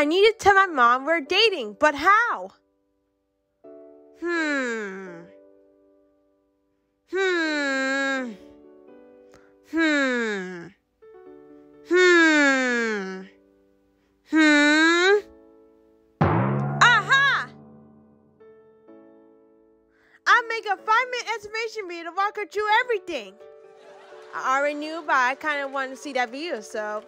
I need to tell my mom we're dating, but how? Hmm. Hmm. Hmm. Hmm. Hmm. Aha! I make a five minute estimation video to walk her through everything. I already knew, but I kind of wanted to see that video, so.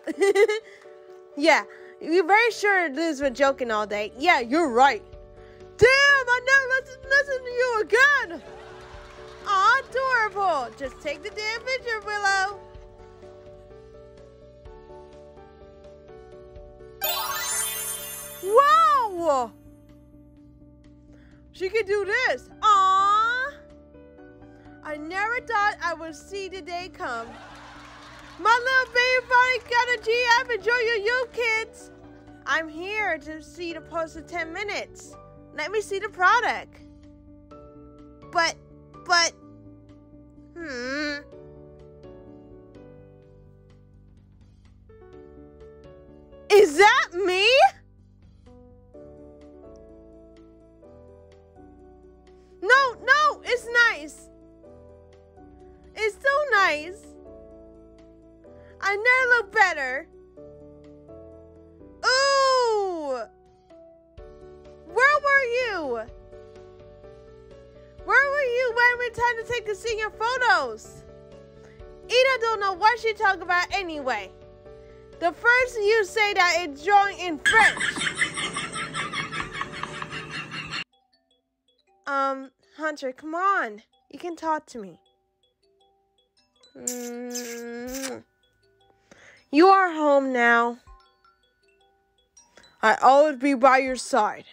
yeah, you're very sure Liz been joking all day. Yeah, you're right. Damn, I never listen, to you again. Aw, adorable. Just take the damn picture, Willow. Whoa! She can do this. Aww. I never thought I would see the day come. My little baby finally got a GF. Enjoy your you kids. I'm here to see the post in 10 minutes. Let me see the product. But, but, hmm. Is that me? No, no, it's nice. It's so nice. I never look better. Where were you when we time to take the senior photos? Ida don't know what she talk about anyway. The first you say that it's drawing in French. Um, Hunter, come on. You can talk to me. Mm. You are home now. I always be by your side.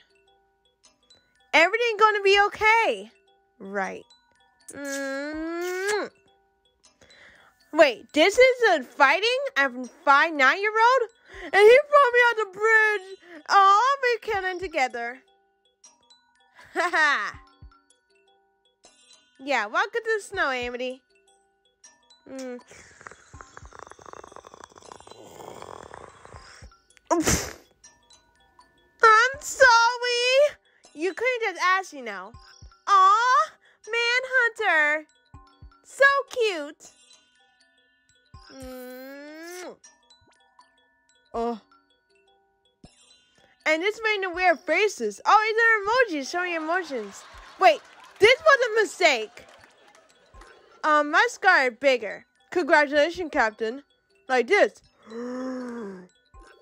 Everything gonna be okay. Right. Mm. Wait, this is a fighting a five nine year old? And he brought me on the bridge. Oh, we killing together. Haha. yeah, welcome to the snow, Amity. Mm. Couldn't just ask, you know. Aw, Manhunter. So cute. Mm. Oh. And it's making weird faces. Oh, these are emojis showing emotions. Wait, this was a mistake. Um, my scar is bigger. Congratulations, Captain. Like this.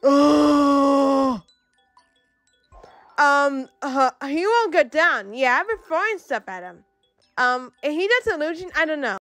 oh. Um, uh, he won't get down. Yeah, I've been throwing stuff at him. Um, if he does illusion, I don't know.